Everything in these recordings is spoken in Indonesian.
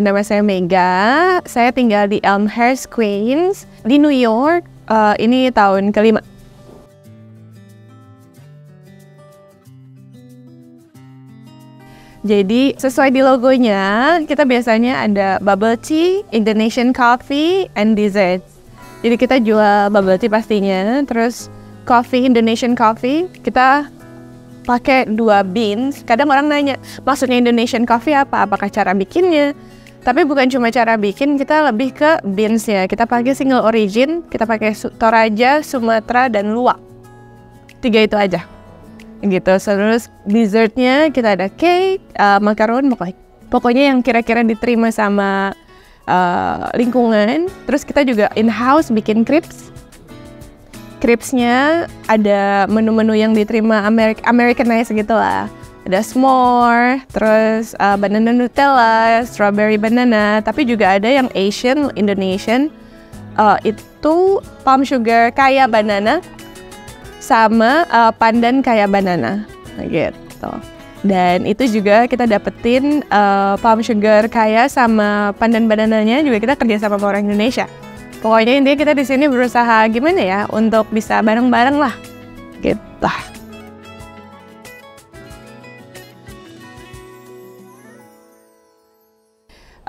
Nama saya Mega. Saya tinggal di Elmhurst, Queens, di New York. Uh, ini tahun kelima. Jadi sesuai di logonya, kita biasanya ada bubble tea, Indonesian coffee, and dessert. Jadi kita jual bubble tea pastinya, terus coffee, Indonesian coffee, kita pakai dua beans. Kadang orang nanya, maksudnya Indonesian coffee apa? Apakah cara bikinnya? Tapi bukan cuma cara bikin, kita lebih ke beans ya. Kita pakai single origin, kita pakai Toraja, Sumatera, dan Luwak. Tiga itu aja. Gitu. Terus dessertnya kita ada cake uh, makaron pokoknya. Pokoknya yang kira-kira diterima sama uh, lingkungan. Terus kita juga in house bikin crepes. Crepesnya ada menu-menu yang diterima American Americanized gitu lah ada s'more, terus uh, banana Nutella, strawberry banana, tapi juga ada yang Asian, Indonesian, uh, itu palm sugar kaya banana, sama uh, pandan kayak banana gitu. Dan itu juga kita dapetin uh, palm sugar kaya sama pandan banananya juga kita kerja sama orang Indonesia. Pokoknya intinya kita di sini berusaha gimana ya untuk bisa bareng-bareng lah gitu.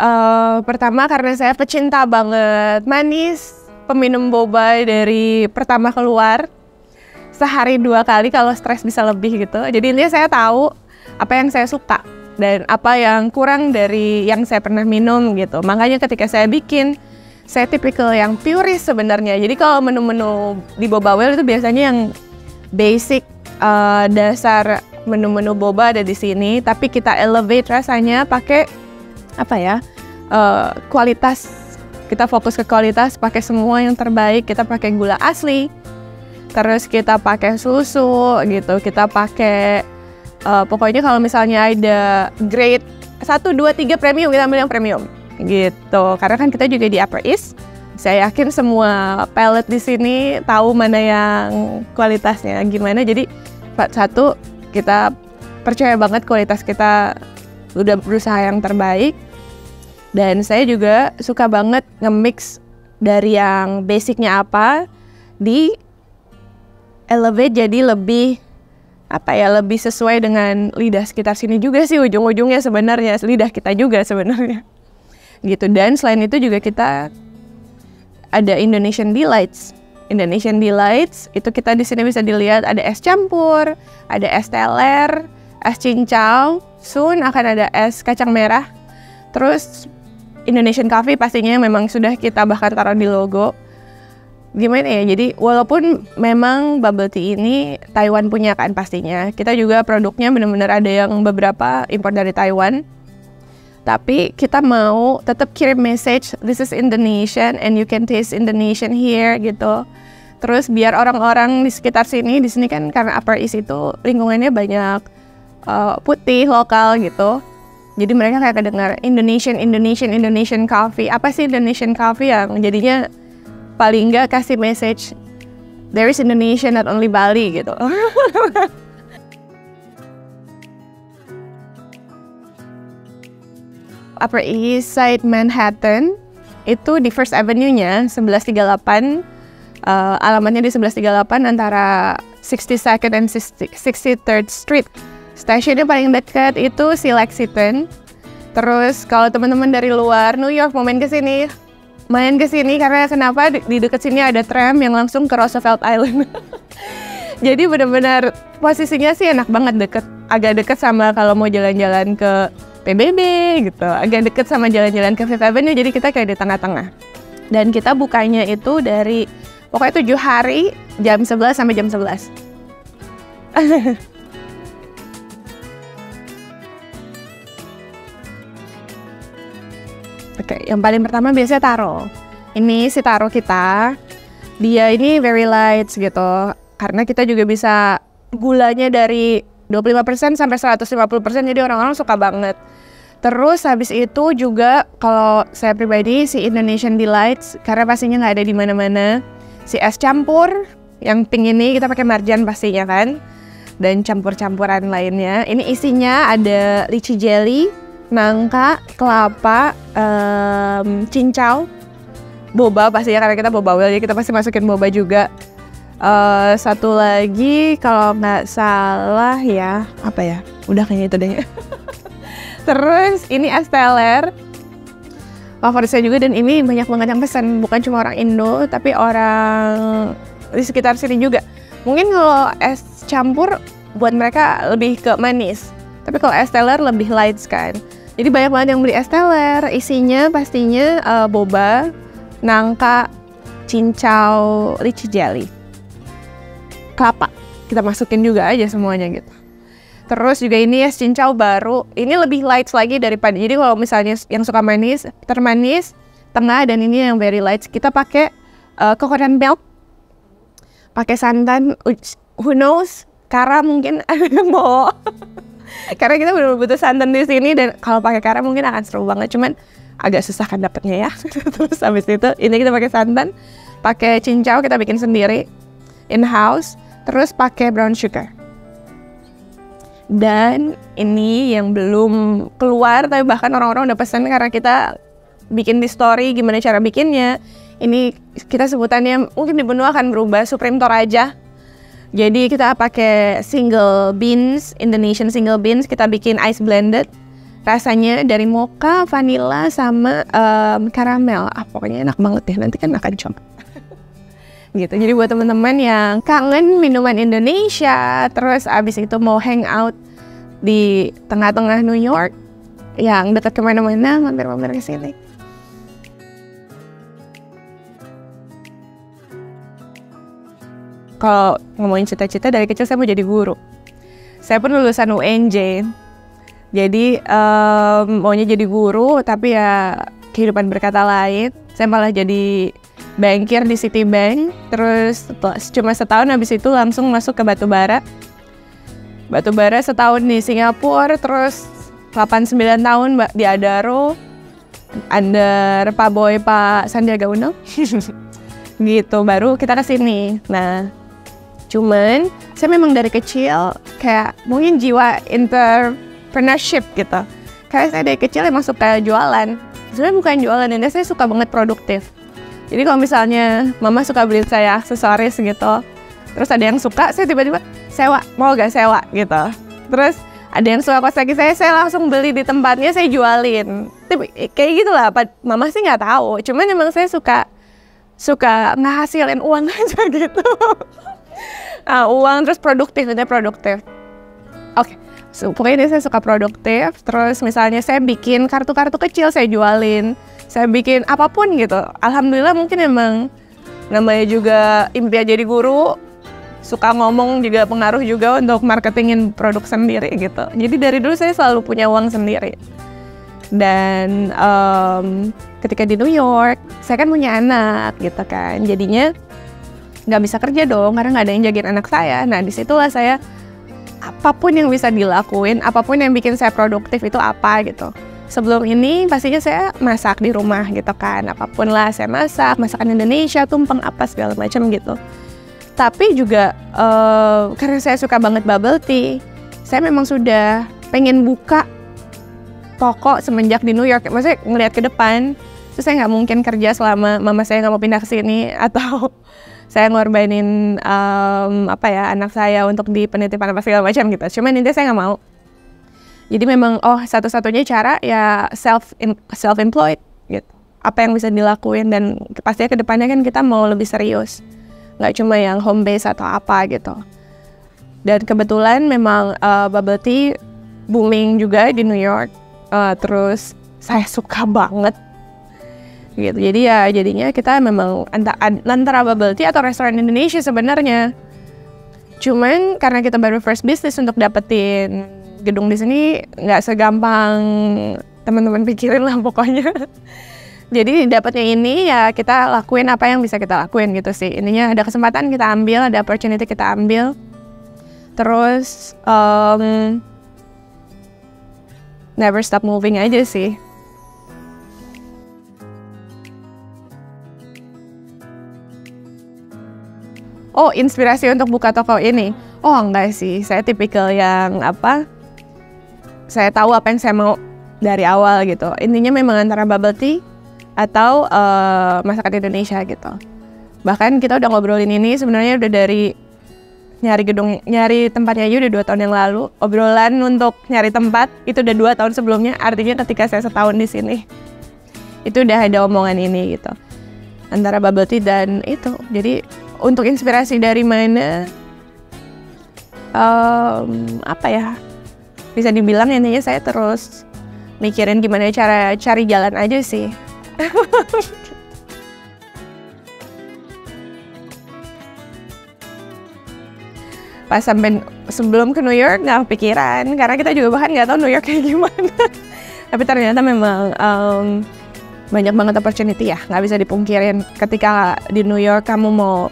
Uh, pertama karena saya pecinta banget manis, peminum boba dari pertama keluar sehari dua kali kalau stres bisa lebih gitu. Jadi intinya saya tahu apa yang saya suka dan apa yang kurang dari yang saya pernah minum gitu. Makanya ketika saya bikin, saya tipikal yang purist sebenarnya. Jadi kalau menu-menu di Boba Well itu biasanya yang basic uh, dasar menu-menu boba ada di sini, tapi kita elevate rasanya pakai apa ya? Uh, kualitas kita fokus ke kualitas, pakai semua yang terbaik, kita pakai gula asli, terus kita pakai susu gitu kita pakai uh, pokoknya kalau misalnya ada grade 1, 2, 3 premium kita ambil yang premium gitu karena kan kita juga di Upper East saya yakin semua palette di sini tahu mana yang kualitasnya gimana jadi satu kita percaya banget kualitas kita udah berusaha yang terbaik. Dan saya juga suka banget nge-mix dari yang basicnya apa di elevate jadi lebih apa ya lebih sesuai dengan lidah sekitar sini juga sih ujung-ujungnya sebenarnya lidah kita juga sebenarnya. Gitu. Dan selain itu juga kita ada Indonesian Delights Indonesian Delights itu kita di sini bisa dilihat ada es campur ada es teler es cincau soon akan ada es kacang merah. Terus Indonesian Coffee pastinya memang sudah kita bahkan taruh di logo. Gimana ya jadi walaupun memang bubble tea ini Taiwan punya kan pastinya kita juga produknya benar-benar ada yang beberapa import dari Taiwan. Tapi kita mau tetap kirim message this is Indonesian and you can taste Indonesian here gitu. Terus biar orang-orang di sekitar sini di sini kan karena Upper East itu lingkungannya banyak uh, putih lokal gitu jadi mereka kayak kedengar Indonesian Indonesian Indonesian coffee apa sih Indonesian coffee yang jadinya paling enggak kasih message there is Indonesia not only Bali gitu. Upper East Side Manhattan itu di First Avenue-nya 1138 uh, alamatnya di 1138 antara 62nd and 63rd Street. Stasiunnya paling dekat itu si Lexington. Terus kalau teman-teman dari luar New York mau main ke sini, main ke sini karena kenapa di dekat sini ada tram yang langsung ke Roosevelt Island. Jadi benar-benar posisinya sih enak banget deket, agak deket sama kalau mau jalan-jalan ke PBB gitu, agak deket sama jalan-jalan ke Fifth Avenue. Jadi kita kayak di tengah-tengah. Dan kita bukanya itu dari pokoknya tujuh hari jam 11 sampai jam 11. Oke, yang paling pertama biasanya taro. Ini si taro kita, dia ini very light gitu. Karena kita juga bisa gulanya dari 25% sampai 150% jadi orang-orang suka banget. Terus habis itu juga kalau saya pribadi si Indonesian Delights karena pastinya nggak ada di mana-mana. Si es campur yang pink ini kita pakai marjan pastinya kan. Dan campur-campuran lainnya. Ini isinya ada lychee jelly, nangka, kelapa, um, cincau, boba pasti ya karena kita boba well jadi kita pasti masukin boba juga. Uh, satu lagi kalau nggak salah ya apa ya udah kayaknya itu deh. Terus ini es teler favorit saya juga dan ini banyak banget yang pesan bukan cuma orang Indo tapi orang di sekitar sini juga. Mungkin kalau es campur buat mereka lebih ke manis. Tapi kalau es teler lebih light kan. Jadi banyak banget yang beli es teler, isinya pastinya uh, boba, nangka, cincau, lychee jelly, kelapa. Kita masukin juga aja semuanya gitu. Terus juga ini ya cincau baru. Ini lebih light lagi daripada jadi kalau misalnya yang suka manis, termanis, tengah dan ini yang very light. Kita pakai uh, coconut milk, pakai santan. Who knows? Kara mungkin mau. Karena kita benar butuh santan di sini dan kalau pakai kara mungkin akan seru banget. Cuman agak susah kan dapetnya ya. Terus habis itu ini kita pakai santan, pakai cincau kita bikin sendiri in house. Terus pakai brown sugar dan ini yang belum keluar tapi bahkan orang-orang udah pesan karena kita bikin di story gimana cara bikinnya ini kita sebutannya mungkin di benua akan berubah Supreme Toraja jadi kita pakai single beans Indonesian single beans kita bikin ice blended rasanya dari mocha, vanilla sama um, karamel. Ah, pokoknya enak banget ya. Nanti kan akan coba gitu. Jadi buat teman-teman yang kangen minuman Indonesia, terus abis itu mau hangout di tengah-tengah New York, yang dekat ke mana-mana, mampir-mampir ke sini. Kalau ngomongin cita-cita dari kecil saya mau jadi guru. Saya pun lulusan UNJ, jadi um, maunya jadi guru, tapi ya kehidupan berkata lain. Saya malah jadi bankir di Citibank. Terus cuma setahun habis itu langsung masuk ke batubara. Batubara setahun di Singapura terus 8-9 tahun di Adaro under Pak Boy Pak Sandiaga Uno. Gitu baru kita ke sini. Nah cuman saya memang dari kecil kayak mungkin jiwa entrepreneurship gitu kayak saya dari kecil emang suka jualan sebenarnya bukan jualan ini saya suka banget produktif jadi kalau misalnya mama suka beli saya aksesoris gitu, terus ada yang suka, saya tiba-tiba sewa, mau gak sewa gitu. Terus ada yang suka kos kaki saya, saya langsung beli di tempatnya, saya jualin. Kayak gitu lah, mama sih nggak tahu. Cuman emang saya suka suka ngehasilin uang aja gitu. Nah, uang terus produktif, itu produktif. Oke, okay. so, pokoknya ini saya suka produktif. Terus misalnya saya bikin kartu-kartu kecil, saya jualin saya bikin apa pun gitu alhamdulillah mungkin emang namanya juga impian jadi guru suka ngomong juga pengaruh juga untuk marketingin produk sendiri gitu jadi dari dulu saya selalu punya uang sendiri dan um, ketika di New York saya kan punya anak gitu kan jadinya nggak bisa kerja dong karena nggak ada yang jagain anak saya. Nah di situlah saya apa pun yang bisa dilakuin apa pun yang bikin saya produktif itu apa gitu. Sebelum ini pastinya saya masak di rumah gitu kan. Apa pun lah saya masak masakan Indonesia tumpeng apa segala macam gitu. Tapi juga uh, karena saya suka banget bubble tea saya memang sudah pengen buka toko semenjak di New York. Maksudnya ngelihat ke depan terus saya nggak mungkin kerja selama mama saya nggak mau pindah ke sini atau saya ngorbanin um, apa ya anak saya untuk di penitipan apa segala macam gitu cuman intinya saya nggak mau jadi memang oh satu-satunya cara ya self in, self employed gitu. Apa yang bisa dilakuin dan pastinya ke depannya kan kita mau lebih serius. Nggak cuma yang home base atau apa gitu. Dan kebetulan memang uh, bubble tea booming juga di New York. Uh, terus saya suka banget gitu. Jadi ya jadinya kita memang antara, bubble tea atau restoran Indonesia sebenarnya. Cuman karena kita baru first business untuk dapetin gedung di sini nggak segampang teman-teman pikirin lah pokoknya. Jadi dapatnya ini ya kita lakuin apa yang bisa kita lakuin gitu sih. Ininya ada kesempatan kita ambil, ada opportunity kita ambil. Terus um, never stop moving aja sih. Oh, inspirasi untuk buka toko ini. Oh, enggak sih. Saya tipikal yang apa? saya tahu apa yang saya mau dari awal gitu. Intinya memang antara bubble tea atau uh, masakan Indonesia gitu. Bahkan kita udah ngobrolin ini sebenarnya udah dari nyari gedung nyari tempatnya aja udah dua tahun yang lalu obrolan untuk nyari tempat itu udah dua tahun sebelumnya artinya ketika saya setahun di sini itu udah ada omongan ini gitu antara bubble tea dan itu jadi untuk inspirasi dari mana um, apa ya bisa dibilang intinya saya terus mikirin gimana cara cari jalan aja sih. Pas sampai sebelum ke New York nggak pikiran karena kita juga bahkan nggak tahu New York kayak gimana. Tapi ternyata memang um, banyak banget opportunity ya. Nggak bisa dipungkirin. Ketika di New York kamu mau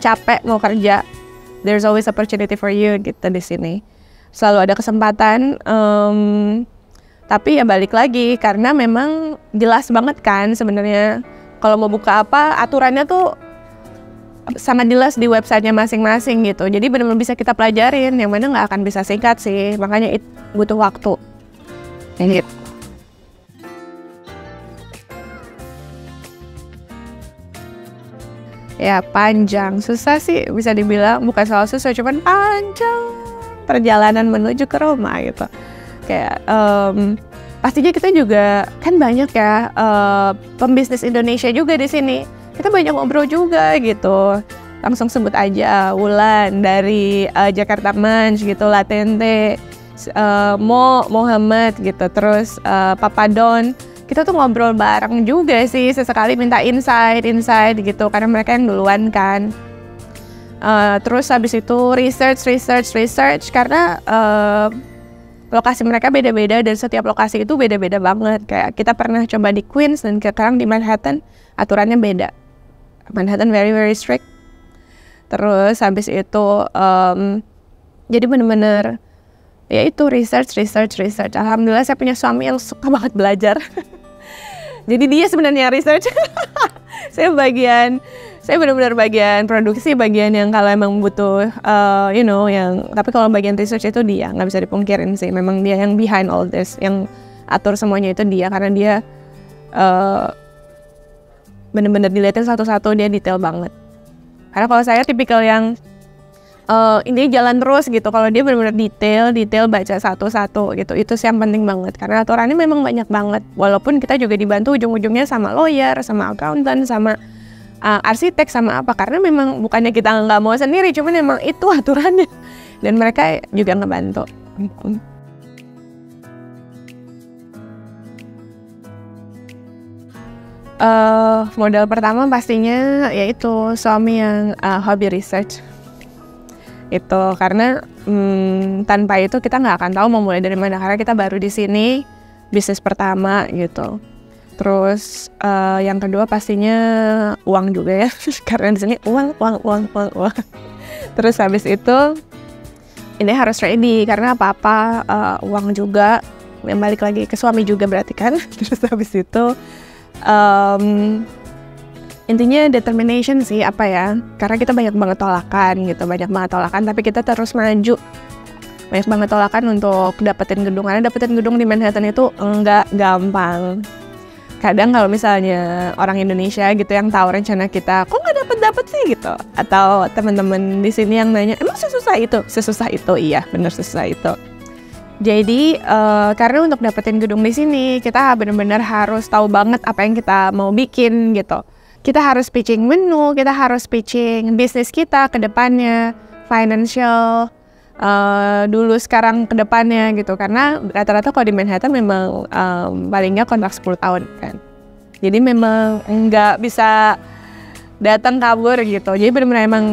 capek mau kerja there's always opportunity for you gitu di sini. Selalu ada kesempatan um, tapi ya balik lagi karena memang jelas banget kan sebenarnya. Kalau mau buka apa aturannya tuh sangat jelas di websitenya masing-masing gitu. Jadi benar-benar bisa kita pelajarin yang mana nggak akan bisa singkat sih. Makanya itu butuh waktu. Gitu ya panjang. Susah sih bisa dibilang bukan soal susah cuman panjang perjalanan menuju ke Roma gitu. Kayak um, pastinya kita juga kan banyak ya uh, pembisnis Indonesia juga di sini. Kita banyak ngobrol juga gitu. Langsung sebut aja Wulan dari uh, Jakarta Manch gitu Latente uh, Mo Muhammad gitu. Terus uh, Papa Don kita tuh ngobrol bareng juga sih sesekali minta insight insight gitu karena mereka yang duluan kan. Uh, terus habis itu research research research karena uh, lokasi mereka beda-beda dan setiap lokasi itu beda-beda banget. Kayak kita pernah coba di Queens dan sekarang di Manhattan aturannya beda. Manhattan very very strict. Terus habis itu um, jadi bener-bener ya itu research research research. Alhamdulillah saya punya suami yang suka banget belajar jadi dia sebenarnya research. Saya bagian saya benar-benar bagian produksi bagian yang kalau emang butuh uh, you know yang tapi kalau bagian research itu dia nggak bisa dipungkirin sih. Memang dia yang behind all this yang atur semuanya itu dia karena dia uh, benar-benar dilihatin satu-satu dia detail banget. Karena kalau saya tipikal yang uh, ini jalan terus gitu. Kalau dia benar-benar detail, detail baca satu-satu gitu. Itu sih yang penting banget karena aturannya memang banyak banget. Walaupun kita juga dibantu ujung-ujungnya sama lawyer, sama accountant, sama uh, arsitek, sama apa. Karena memang bukannya kita nggak mau sendiri, cuman memang itu aturannya. Dan mereka juga ngebantu. Uh, modal pertama pastinya yaitu suami yang uh, hobi research itu karena hmm, tanpa itu kita nggak akan tahu mau mulai dari mana. Karena kita baru di sini bisnis pertama gitu. Terus uh, yang kedua pastinya uang juga ya. Karena di sini uang uang uang uang uang. Terus habis itu ini harus ready. Karena apa apa uh, uang juga. Yang balik lagi ke suami juga berarti kan. Terus habis itu um, intinya determination sih apa ya karena kita banyak banget tolakan gitu banyak banget tolakan tapi kita terus maju. Banyak banget tolakan untuk dapetin gedung karena dapetin gedung di Manhattan itu enggak gampang. Kadang kalau misalnya orang Indonesia gitu yang tahu rencana kita kok nggak dapet dapet sih? gitu. Atau teman-teman di sini yang nanya emang sesusah itu? Sesusah itu iya bener sesusah itu. Jadi uh, karena untuk dapetin gedung di sini kita benar-benar harus tahu banget apa yang kita mau bikin gitu kita harus pitching menu, kita harus pitching bisnis kita ke depannya, financial, uh, dulu sekarang ke depannya gitu. Karena rata-rata kalau di Manhattan memang um, paling nggak kontrak 10 tahun kan. Jadi memang nggak bisa datang kabur gitu. Jadi benar-benar emang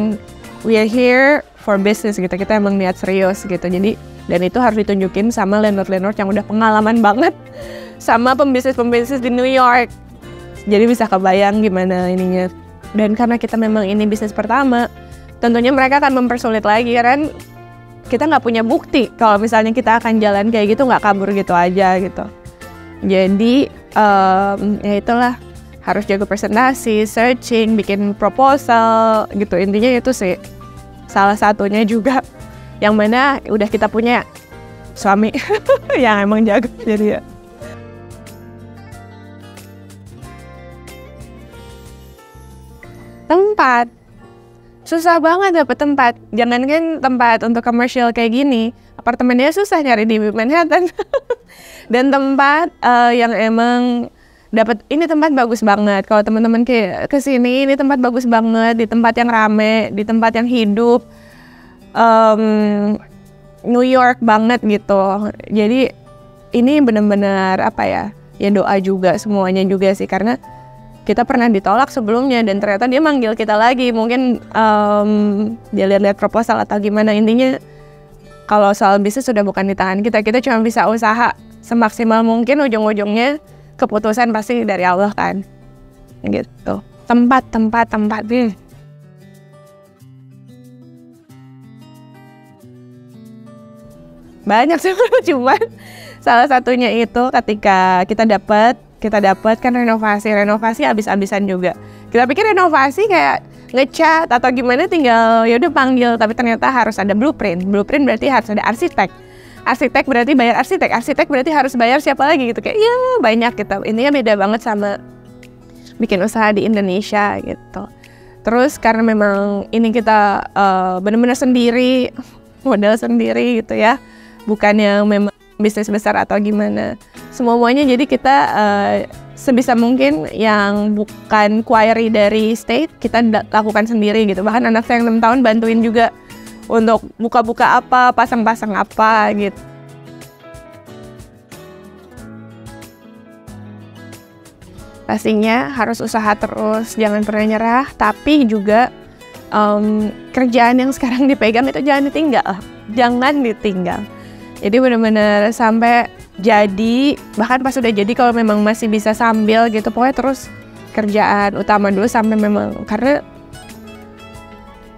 we are here for business gitu. Kita emang niat serius gitu. Jadi dan itu harus ditunjukin sama landlord-landlord yang udah pengalaman banget sama pembisnis-pembisnis di New York jadi bisa kebayang gimana ininya. Dan karena kita memang ini bisnis pertama tentunya mereka akan mempersulit lagi kan? Kita nggak punya bukti kalau misalnya kita akan jalan kayak gitu nggak kabur gitu aja gitu. Jadi um, ya itulah. Harus jago presentasi, searching, bikin proposal gitu. Intinya itu sih salah satunya juga yang mana udah kita punya suami yang emang jago jadi ya tempat. Susah banget dapet tempat. Jangan kan tempat untuk komersial kayak gini. Apartemennya susah nyari di Manhattan. Dan tempat uh, yang emang dapat ini tempat bagus banget. Kalau teman-teman ke ke sini ini tempat bagus banget. Di tempat yang rame di tempat yang hidup um, New York banget gitu. Jadi ini benar-benar apa ya? Ya doa juga semuanya juga sih. Karena kita pernah ditolak sebelumnya dan ternyata dia manggil kita lagi. Mungkin um, dia lihat-lihat proposal atau gimana. Intinya kalau soal bisnis sudah bukan di tangan kita kita cuma bisa usaha semaksimal mungkin. Ujung-ujungnya keputusan pasti dari Allah kan. Gitu. Tempat tempat tempat nih banyak sih cuman salah satunya itu ketika kita dapat kita dapat kan renovasi. Renovasi habis-habisan juga. Kita pikir renovasi kayak ngecat atau gimana tinggal ya udah panggil tapi ternyata harus ada blueprint. Blueprint berarti harus ada arsitek. Arsitek berarti bayar arsitek. Arsitek berarti harus bayar siapa lagi gitu. Kayak ya banyak gitu. Intinya beda banget sama bikin usaha di Indonesia gitu. Terus karena memang ini kita uh, benar-benar sendiri modal sendiri gitu ya. Bukan yang memang bisnis besar atau gimana. Semuanya jadi kita uh, sebisa mungkin yang bukan query dari state kita lakukan sendiri gitu. Bahkan anak saya yang enam tahun bantuin juga untuk buka-buka apa pasang-pasang apa gitu pastinya harus usaha terus jangan pernah nyerah. Tapi juga um, kerjaan yang sekarang dipegang itu jangan ditinggal. Jangan ditinggal jadi benar-benar sampai jadi bahkan pas udah jadi kalau memang masih bisa sambil gitu pokoknya terus kerjaan utama dulu sampai memang karena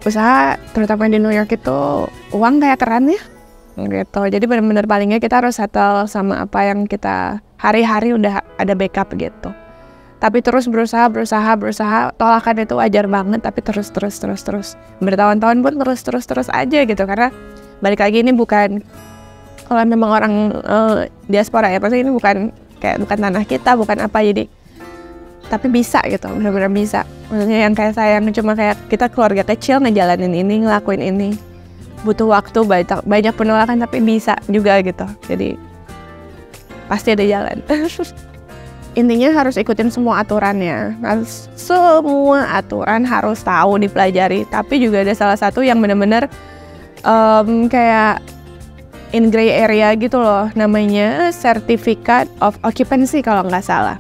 usaha terutama di New York itu uang kayak keran ya gitu. Jadi benar-benar palingnya kita harus settle sama apa yang kita hari-hari udah ada backup gitu. Tapi terus berusaha berusaha berusaha tolakan itu wajar banget tapi terus terus terus terus. Bertahun-tahun pun terus terus terus aja gitu karena balik lagi ini bukan kalau memang orang uh, diaspora ya pasti ini bukan kayak bukan tanah kita bukan apa jadi tapi bisa gitu benar-benar bisa. Maksudnya yang kayak saya yang cuma kayak kita keluarga kecil ngejalanin ini ngelakuin ini butuh waktu banyak banyak penolakan tapi bisa juga gitu. Jadi pasti ada jalan. Intinya harus ikutin semua aturannya. Harus semua aturan harus tahu dipelajari tapi juga ada salah satu yang benar-benar um, kayak in gray area gitu loh namanya Certificate of Occupancy kalau nggak salah.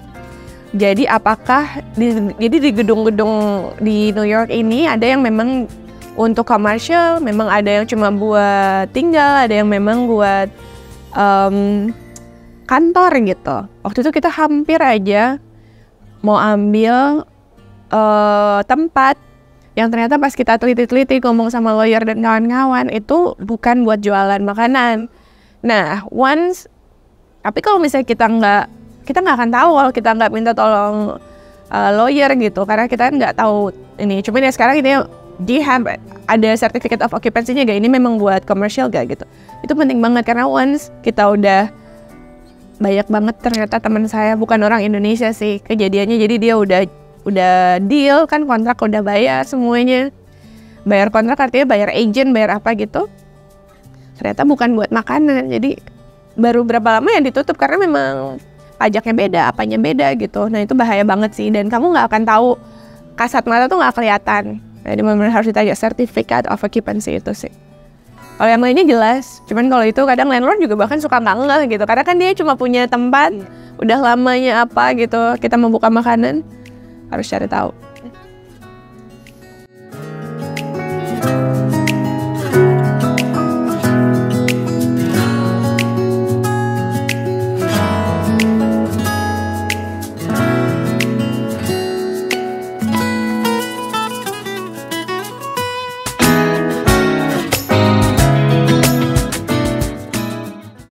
Jadi apakah di, jadi di gedung-gedung di New York ini ada yang memang untuk komersial, memang ada yang cuma buat tinggal, ada yang memang buat um, kantor gitu. Waktu itu kita hampir aja mau ambil uh, tempat yang ternyata pas kita teliti-teliti ngomong sama lawyer dan kawan-kawan itu bukan buat jualan makanan. Nah, once tapi kalau misalnya kita nggak kita nggak akan tahu kalau kita nggak minta tolong uh, lawyer gitu karena kita nggak tahu ini. Cuma ya sekarang ini di have ada certificate of occupancy-nya gak ini memang buat commercial gak gitu. Itu penting banget karena once kita udah banyak banget ternyata teman saya bukan orang Indonesia sih kejadiannya jadi dia udah udah deal kan kontrak udah bayar semuanya. Bayar kontrak artinya bayar agent bayar apa gitu. Ternyata bukan buat makanan jadi baru berapa lama yang ditutup karena memang pajaknya beda apanya beda gitu. Nah itu bahaya banget sih dan kamu nggak akan tahu. Kasat mata tuh nggak kelihatan. Jadi memang harus ditanya sertifikat of occupancy itu sih. Kalau yang lainnya jelas cuman kalau itu kadang landlord juga bahkan suka nggak ngeh gitu karena kan dia cuma punya tempat udah lamanya apa gitu kita membuka makanan harus cari tahu